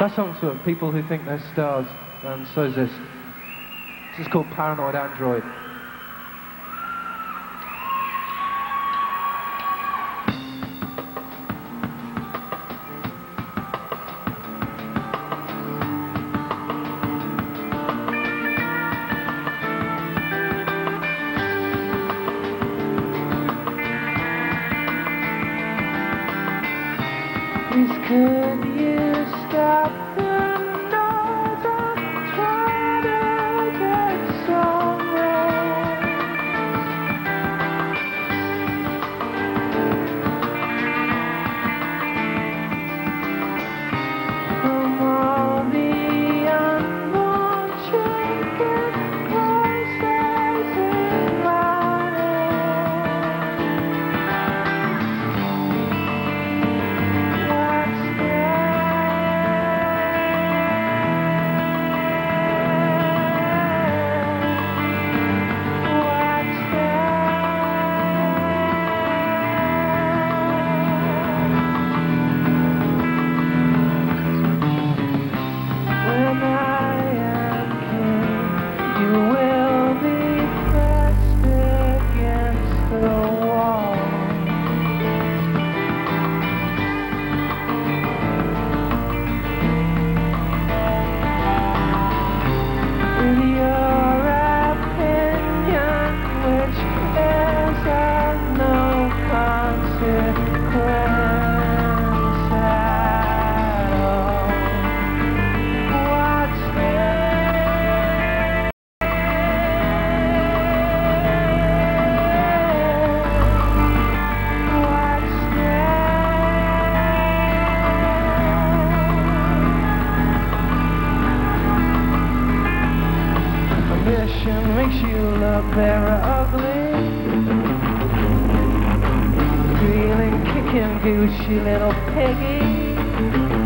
That on to people who think they're stars, and so's this. This is called Paranoid Android. ambition makes you look very ugly. Feeling kicking Gucci, little piggy.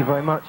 You very much.